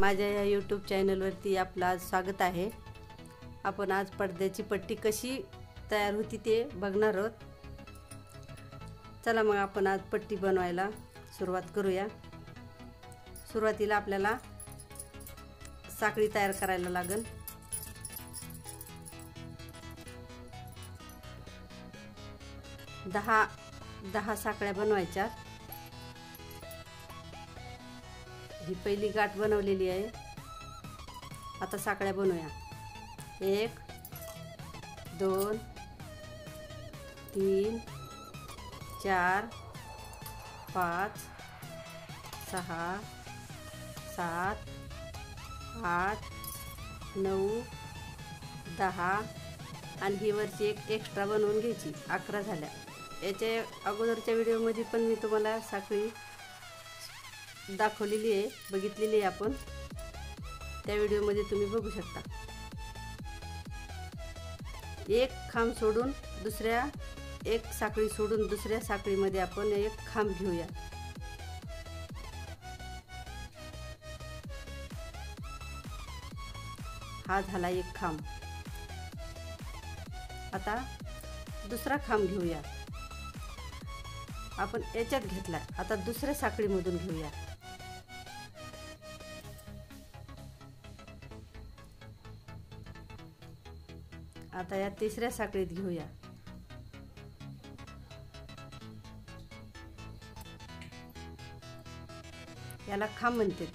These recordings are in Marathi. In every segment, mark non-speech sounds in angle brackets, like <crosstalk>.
माझ्या या यूट्यूब चॅनलवरती आपलं आज स्वागत आहे. आपण आज पडद्याची पट्टी कशी तयार होती ते बघणार आहोत. चला मग आपण आज पट्टी बनवायला सुरुवात करूया. सुरुवातीला आपल्याला साखळी तयार करायला लागेल. दहा दहा साखळ्या बनवायच्या. ही पहिली गाठ बनवलेली आहे. आता साखळ्या बनवूया. एक दोन तीन चार पाच सहा सात आठ नऊ दहा आणि ही वरची एक एक्स्ट्रा बनवून घ्यायची. अकरा झाल्या. याच्या अगोदरच्या व्हिडिओमध्ये पण मी तुम्हाला साखळी दाखवलेली आहे बघितलेली आहे आपण. त्या व्हिडिओमध्ये तुम्ही बघू शकता. एक खांब सोडून दुसऱ्या एक साखळी सोडून दुसऱ्या साखळीमध्ये आपण एक खांब घेऊया. हा झाला एक खांब. आता दुसरा खांब घेऊया. आपण याच्यात घेतला आता दुसऱ्या साखळीमधून घेऊया. आता या तिसऱ्या साखळीत घेऊया. याला खांब म्हणते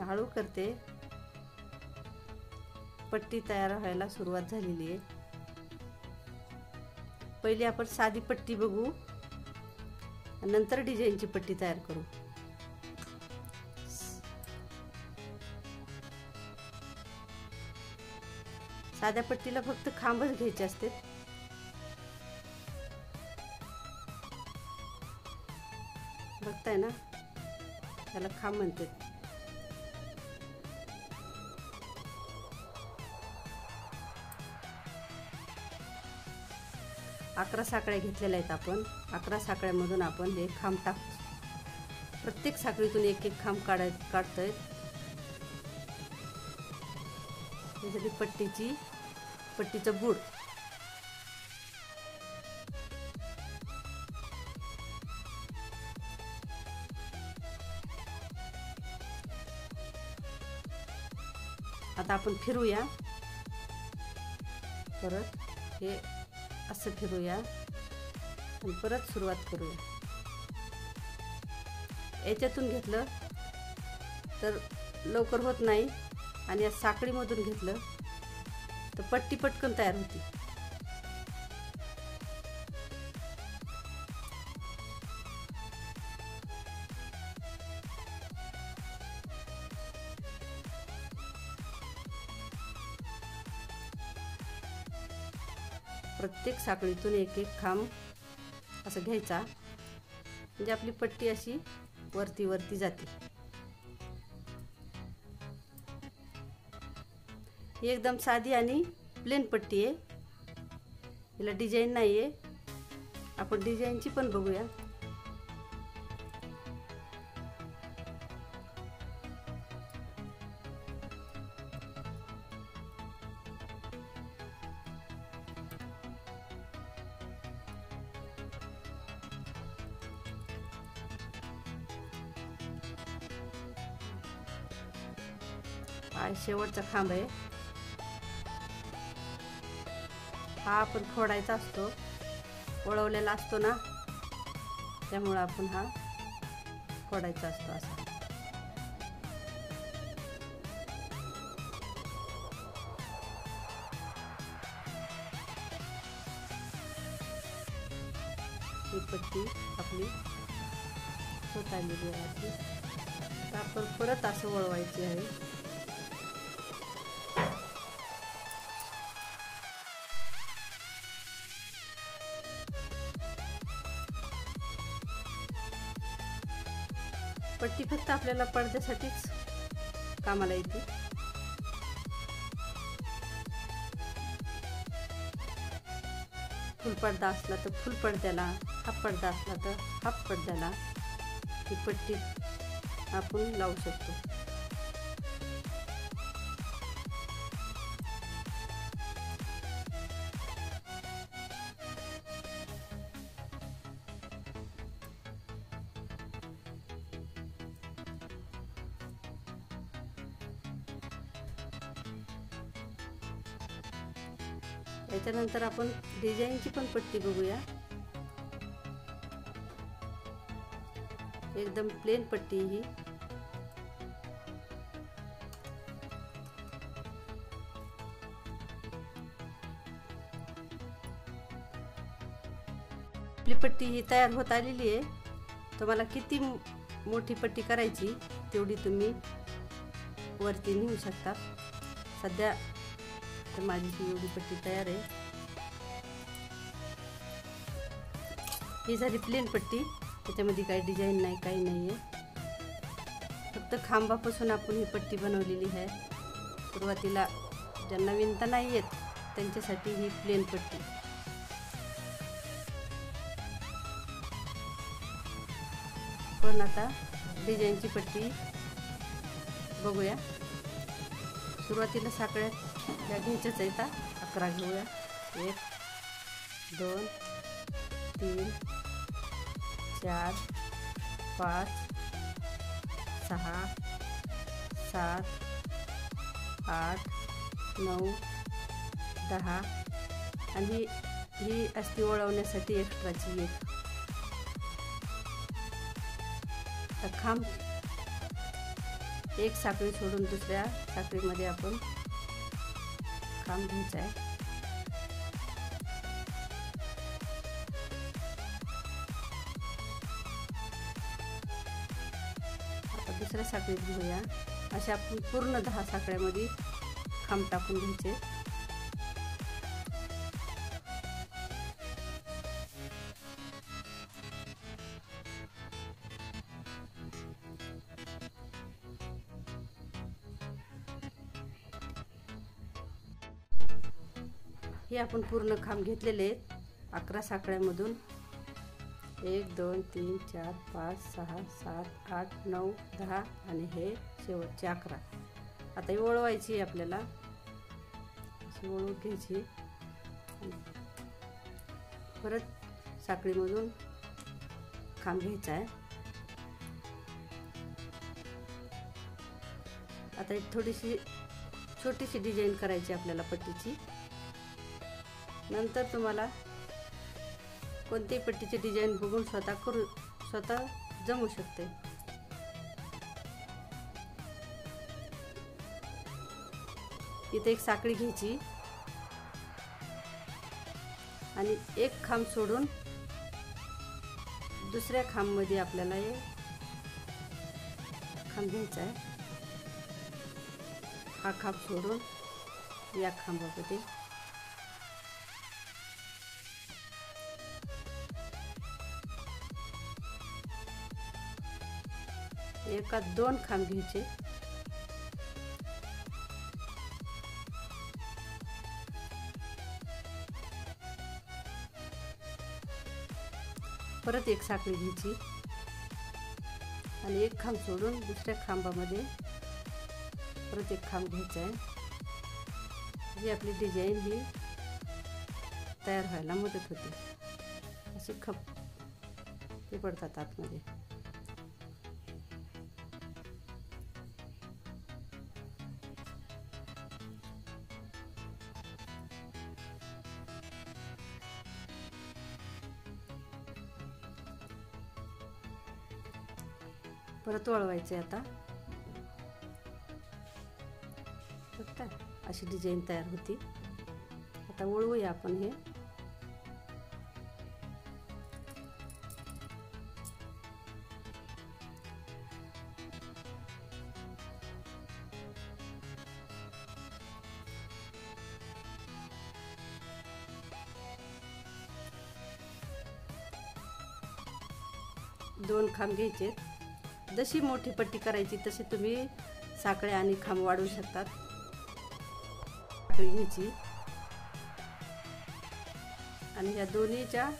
हळू करते. पट्टी तयार व्हायला सुरुवात झालेली आहे. पहिली आपण साधी पट्टी बघू. नंतर डिझाईनची पट्टी तयार करू. साध्या पट्टीला फक्त खांबच घ्यायचे असते. बघताय ना? त्याला खांब म्हणते अकरा साखळ्या घेतलेल्या आहेत आपण. अकरा साखळ्यामधून आपण हे खांब टाकतो प्रत्येक साखळीतून एक एक खांब काढाय काढतोय. त्यासाठी पट्टीची पट्टीचं बूड आता आपण फिरूया. परत हे असं फिरूया. आणि परत सुरुवात करूया. याच्यातून घेतलं तर लवकर होत नाही. आणि या साखळीमधून घेतलं तर पट्टी पटकन तयार होती. प्रत्येक साखळीतून एक एक खांब असं घ्यायचा. म्हणजे आपली पट्टी अशी वरती वरती जाते. ही एकदम साधी आणि प्लेन पट्टी आहे. हिला डिझाईन नाही आहे आपण डिझाईनची पण बघूया. शेवटचा खांब आहे. हा आपण फोडायचा असतो. वळवलेला असतो ना? त्यामुळं आपण हा फोडायचा असतो असा. ही पट्टी आपली होत आलेली आहे आपण परत असं वळवायची आहे. आपल्याला पडद्यासाठीच कामाला येते. फुलपडदा असला तर फुल पडद्याला हाफ पडदा असला तर हाफ पडद्याला ही पट्टी आपण लावू शकतो. त्याच्यानंतर आपण डिझाईनची पण पट्टी बघूया. एकदम प्लेन पट्टी ही. आपली पट्टी ही तयार होत आलेली आहे. तुम्हाला किती मोठी पट्टी करायची तेवढी तुम्ही वरती नेऊ शकता. सध्या तर माझी ही एवढी पट्टी तयार आहे ही झाली प्लेन पट्टी त्याच्यामध्ये काही डिझाईन नाही काही नाही आहे फक्त खांबापासून आपण ही पट्टी बनवलेली आहे सुरुवातीला ज्यांना विणता नाही येत त्यांच्यासाठी ही प्लेन पट्टी पण आता डिझाईनची पट्टी बघूया सुरुवातीला साकळ्यात या घ्यायच्याच आहेत अकरा घेऊया एक दोन तीन चार पाच सहा सात आठ नऊ दहा आणि ही असती ओळवण्यासाठी एक्स्ट्राची एक खांब एक साखळी सोडून दुसऱ्या साखळीमध्ये आपण काम घ्यायचं आहे. आता दुसऱ्या साखळीत घेऊया. अशा पूर्ण दहा साखळ्यामध्ये खांब टाकून घ्यायचे. आपण पूर्ण खांब घेतलेले आहेत. अकरा साखळ्यामधून. एक दोन तीन चार पाच सहा सात आठ नऊ दहा आणि हे शेवटचे अकरा. आता ही ओळवायची आपल्याला. अशी ओळवून घ्यायची. परत साखळीमधून खांब घ्यायचा आहे. आता एक थोडीशी छोटीशी डिझाईन करायची आपल्याला पट्टीची. नंतर तुम्हाला कोणतीही पट्टीची डिझाईन बघून स्वतः करू स्वतः जमू शकते. इथे एक साखळी घ्यायची. आणि एक खांब सोडून दुसऱ्या खांबमध्ये आपल्याला हे खांब घ्यायचा आहे. हा खांब सोडून या खांबामध्ये एका दोन खांब घ्यायचे. परत एक साखळी घ्यायची. आणि एक खांब सोडून दुसऱ्या खांबामध्ये परत एक खांब घ्यायचा आहे. जी आपली डिझाईन ही तयार व्हायला मदत होते. असे खप ते पडतात आतमध्ये. परत वळवायचे आता. बघता अशी डिझाईन तयार होती. आता वळवूया आपण हे. दोन खांब घ्यायचे जशी मोठी पट्टी करायची तशी तुम्ही साखळी आणि खांब वाढवू शकतात. साखळी घ्यायची. आणि या दोन्हीच्या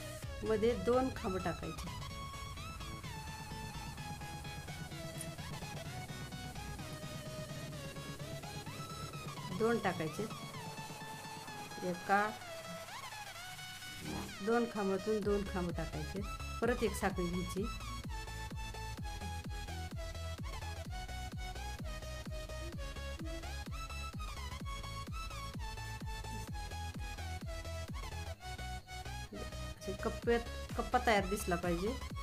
मध्ये दोन खांब टाकायचे. दोन टाकायचे. एका दोन खांबातून दोन खांब टाकायचे. परत एक साखळी घ्यायची. कप्प्यात कप्पा तयार दिसला पाहिजे.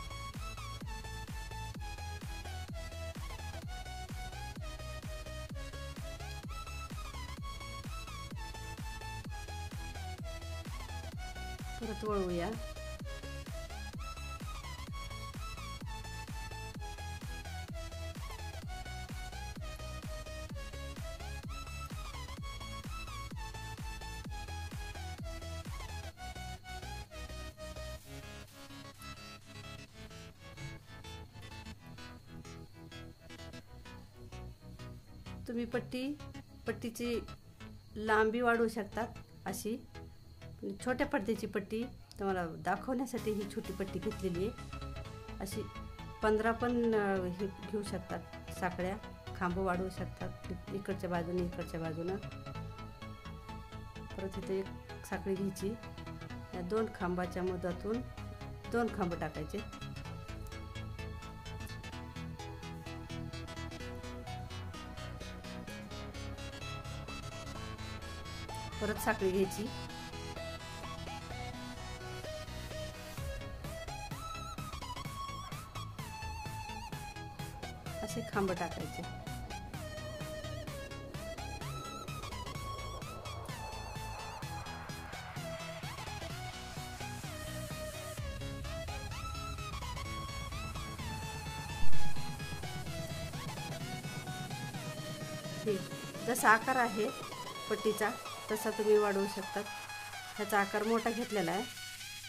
तुम्ही पट्टी पट्टीची लांबी वाढवू शकतात अशी. छोट्या पडद्याची पट्टी तुम्हाला दाखवण्यासाठी ही छोटी पट्टी घेतलेली आहे. अशी पंधरा पण हे घेऊ शकतात. साखळ्या खांब वाढवू शकतात. इकडच्या बाजूने इकडच्या बाजूनं. परत इथे एक साखळी घ्यायची. या दोन खांबाच्या मधातून दोन खांब टाकायचे. परत साखळी घ्यायची. असे खांब टाकायचे. जसा आकार आहे पट्टीचा तसा तुम्ही वाढवू शकतात. ह्याचा आकार मोठा घेतलेला आहे.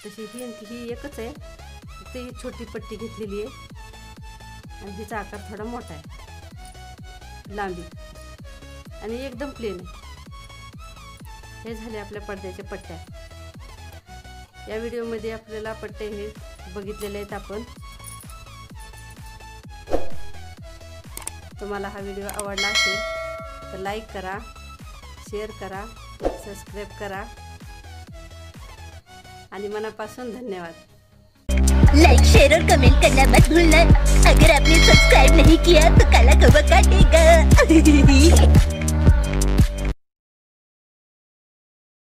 तशी ही ही एकच आहे. फक्त ही छोटी पट्टी घेतलेली आहे. आणि हिचा आकार थोडा मोठा आहे. लांबी. आणि एकदम प्लेन आहे. हे झाले आपल्या पडद्याच्या पट्ट्या. या व्हिडिओमध्ये आपल्याला पट्टे हे बघितलेले आहेत आपण. तुम्हाला हा व्हिडिओ आवडला असेल तर लाईक करा शेअर करा. सबस्क्राईब करा. आणि मनापासून धन्यवाद. लाईक शेअर और कमेंट करना मत भूलना. अगर आपने सब्सक्राइब नहीं किया तो काला कबा काटेगा. <laughs>